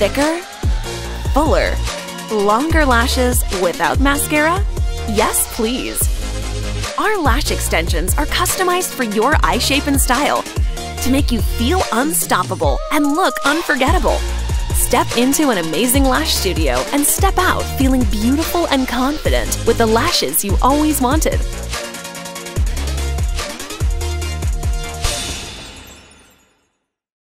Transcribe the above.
Thicker? Fuller? Longer lashes without mascara? Yes, please. Our lash extensions are customized for your eye shape and style to make you feel unstoppable and look unforgettable. Step into an amazing lash studio and step out feeling beautiful and confident with the lashes you always wanted.